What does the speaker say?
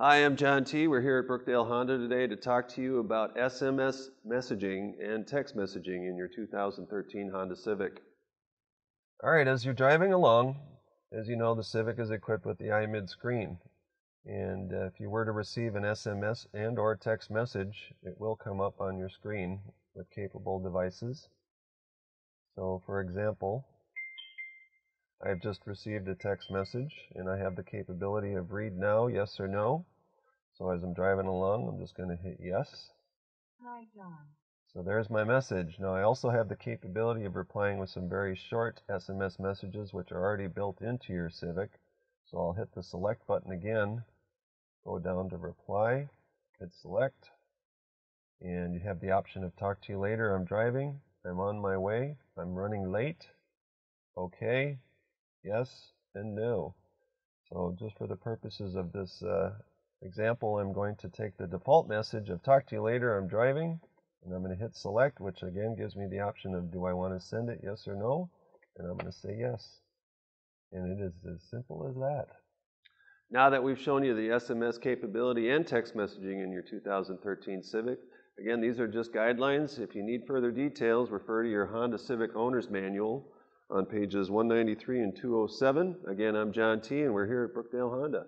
Hi, I'm John T. We're here at Brookdale Honda today to talk to you about SMS messaging and text messaging in your 2013 Honda Civic. All right, as you're driving along, as you know, the Civic is equipped with the i-MID screen. And uh, if you were to receive an SMS and or text message, it will come up on your screen with capable devices. So for example, I've just received a text message and I have the capability of read now, yes or no. So as I'm driving along, I'm just going to hit yes. Hi, John. So there's my message. Now I also have the capability of replying with some very short SMS messages which are already built into your Civic. So I'll hit the select button again, go down to reply, hit select, and you have the option of talk to you later. I'm driving, I'm on my way, I'm running late, okay, yes, and no. So just for the purposes of this uh, example, I'm going to take the default message of talk to you later, I'm driving, and I'm going to hit select, which again gives me the option of do I want to send it, yes or no, and I'm going to say yes. And it is as simple as that. Now that we've shown you the SMS capability and text messaging in your 2013 Civic, again, these are just guidelines. If you need further details, refer to your Honda Civic Owner's Manual on pages 193 and 207. Again, I'm John T., and we're here at Brookdale Honda.